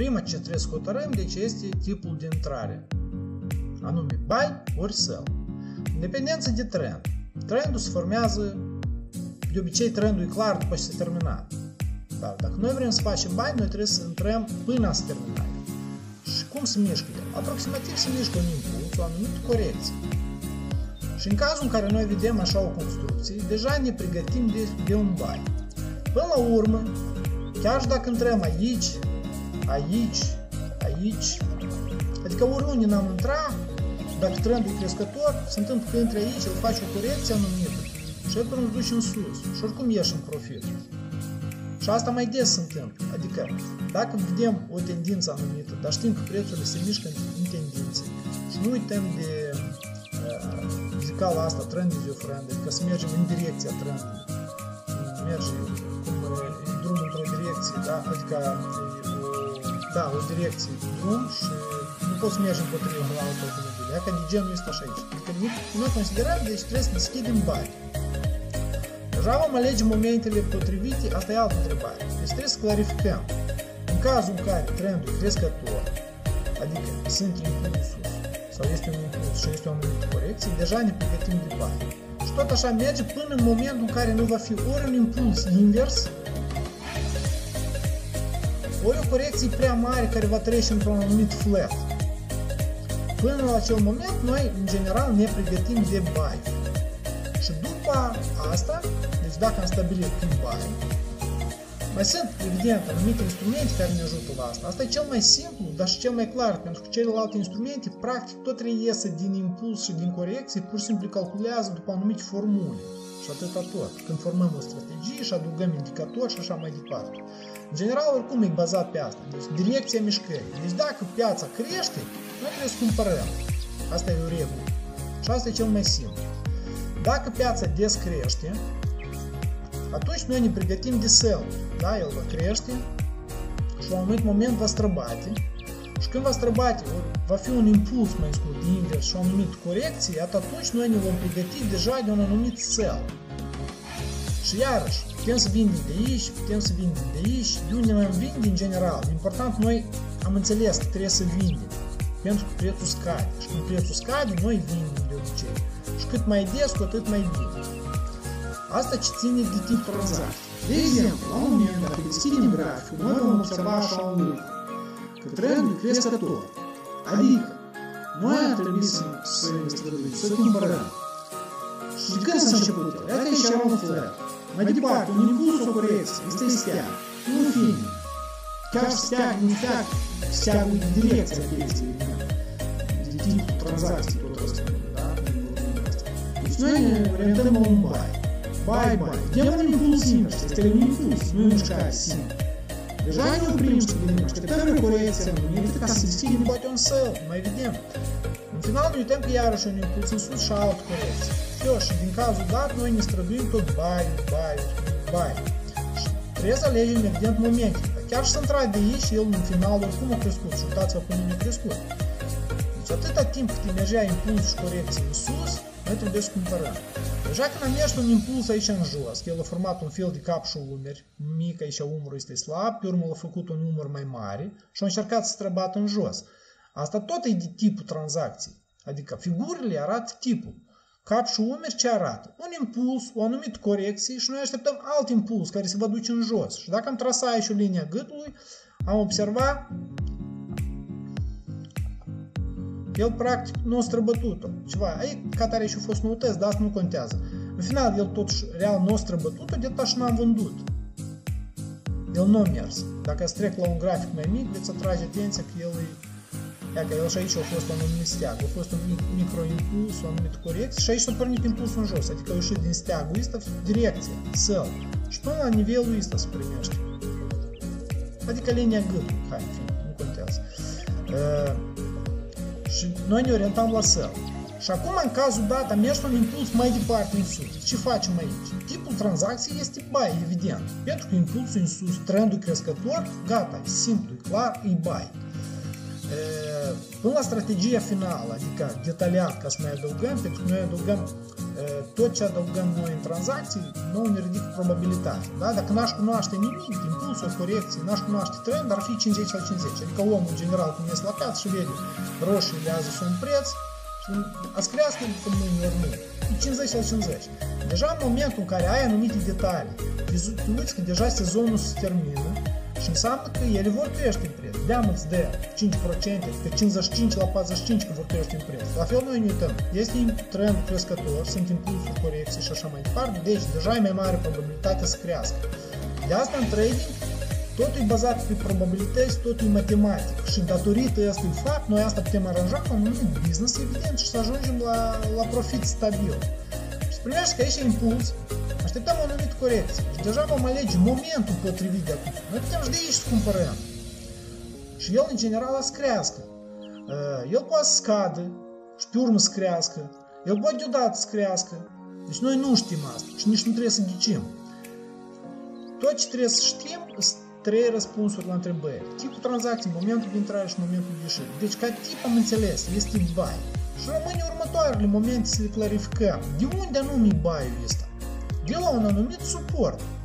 Prima ce trebuie să hotărâm, deci este tipul de intrare, anume buy ori sell. În dependență de trend. Trendul se formează, de obicei trendul e clar după ce se terminat. Dar dacă noi vrem să facem bani, noi trebuie să intrăm până a se termina. Și cum se mișcă el? Aproximativ se mișcă un impuls, o anumită corecție. Și în cazul în care noi vedem așa o construcție, deja ne pregătim de, de un bai. Până la urmă, chiar și dacă intrăm aici, aici, aici, adică oriunde n-am intrat, dacă trendul e crescător, se întâmplă că între aici, îl faci o corecție anumită și el până duci în sus și oricum ieși în profit. Și asta mai des se întâmplă. Adică, dacă vedem o tendință anumită, dar știm că prețurile se mișcă în tendințe și nu uităm de uh, zicala asta, trend is your friend, adică să mergem în direcția trendului. Merge cum e drum într-o direcție, da? Adică e o, da, o direcție drum și nu poți să mergi împotriva la altă automobile. Adică de genul este așa aici. Adică noi considerăm, deci trebuie să deschidem bani. Deja vom alege momentele potrivite, asta e altă întrebare. Deci trebuie să clarificăm. În cazul în care trendul e crescător, adică sunt impulsuri sau este un impuls și este o anumită corecție, deja ne pregătim de bani. Și tot așa merge până în momentul în care nu va fi ori un impuls invers, ori o corecție prea mare care va trece într-un anumit flat. Până la acel moment, noi, în general, ne pregătim de bani. Și după asta, deci dacă am stabilit când bani, mai sunt, evident, anumite instrumente care ne ajută la asta. Asta e cel mai simplu, dar și cel mai clar, pentru că celelalte instrumente, practic, tot reiese din impuls și din corecție, pur și simplu calculează după anumite formule. Și atâta tot. Când formăm o strategie și adăugăm indicatori și așa mai departe. În general, oricum e bazat pe asta. Deci, direcția mișcării. Deci, dacă piața crește, noi trebuie să cumpărăm. Asta e o regulă. Și asta e cel mai simplu. Dacă piața descrește, atunci noi ne pregătim de sell. Da, el va crește și la un anumit moment va străbate și când va străbate, va fi un impuls mai scurt invers și o anumită corecție, atunci noi ne vom pregăti deja de un anumit sell. Și iarăși, putem să vindem de aici, putem să vindem de aici, de unde mai vindem în general. Important, noi am înțeles că trebuie să vindem, pentru că prețul scade. Și când prețul scade, noi vindem de obicei. Și cât mai des, cu atât mai bine. Noi vom observa așa un lucru, că trendul e crescător. Adică, noi ar trebui să, să ne străduim, să cumpărăm. Și de când s-a început el? Iată aici era un flat. Mai departe, un impuls, o corecție, este steag. Nu fine. Chiar steag, nu steag, steagul e direcția pieței, de tipul tranzacției tot ăsta. Da? Deci noi ne orientăm la un buy. Buy, buy. Vedem un impuls invers, este un impuls, nu e mișcare simplă. Deja ne oprim și gândim, așteptăm o corecție anumită ca să deschidem poate un sell, mai vedem. În final ne uităm că iarăși un impuls în sus și altă corecție. Eu, și din cazul dat, noi ne străduim tot buy, buy, buy. Și trebuie să alegem, evident, momente. Chiar și să intra de aici, el în final oricum a crescut și uitați-vă până a crescut. Deci atâta timp cât mergea impuls și corecție în sus, noi trebuie să cumpărăm. Deja când am ieșit un impuls aici în jos, că el a format un fel de cap și umeri, mic aici umărul este slab, pe urmă a făcut un umăr mai mare și a încercat să străbată în jos. Asta tot e de tipul tranzacției. Adică figurile arată tipul. Cap și umeri ce arată? Un impuls, o anumită corecție și noi așteptăm alt impuls care se va duce în jos. Și dacă am trasat aici o linie gâtului, am observat el practic nu a străbătut-o. Ceva, ai ca tare și a fost noutăți, dar asta nu contează. În final, el totuși real nu a străbătut-o, de așa n-am vândut. El nu a mers. Dacă îți trec la un grafic mai mic, veți atrage atenția că el e Ia că el și aici a fost un anumit steag, a fost un mic, microimpuls, o anumită corecție și aici s-a pornit impulsul în jos, adică a ieșit din steagul ăsta direcție, sell. Și până la nivelul ăsta se primește. Adică linia gâtul, hai, fi, nu contează. Uh, și noi ne orientăm la sell. Și acum, în cazul dat, am mers un impuls mai departe în sus. Ce facem aici? Tipul tranzacției este buy, evident. Pentru că impulsul în sus, trendul crescător, gata, e simplu, e clar, e buy. Ce adăugăm noi în tranzacții, nou ne ridică probabilitatea. Da? Dacă n-aș cunoaște nimic, impulsul, corecții, n-aș cunoaște trend, ar fi 50 la 50. Adică omul, în general, când ies la piață și vede roșiile azi sunt preț, și ați crească în mâini ori nu. 50 la 50. Deja în momentul în care ai anumite detalii, tu uiți că deja sezonul se termină, și înseamnă că ele vor crește în preț. Deam îți de 5%, pe 55 la 45 că vor crește în preț. La fel noi ne uităm. Este un trend crescător, sunt impulsuri, corecții și așa mai departe, deci deja e mai mare probabilitatea să crească. De asta în trading totul e bazat pe probabilități, totul e matematic. Și datorită acestui fapt, noi asta putem aranja cu un anumit business, evident, și să ajungem la, la profit stabil. Și spuneați că aici e impuls, Așteptăm o anumită corecție și deja vom alege momentul potrivit de acum. Noi putem și de aici să cumpărăm. Și el, în general, să crească. Uh, el poate să scadă și pe urmă să crească. El poate deodată să crească. Deci noi nu știm asta și nici nu trebuie să ghicim. Tot ce trebuie să știm sunt trei răspunsuri la întrebări. Tipul tranzacției, momentul de intrare și momentul de ieșire. Deci ca tip am înțeles, este buy. Și rămâne următoarele momente să le clarificăm. De unde anume buy-ul ăsta? De la un anumit suport.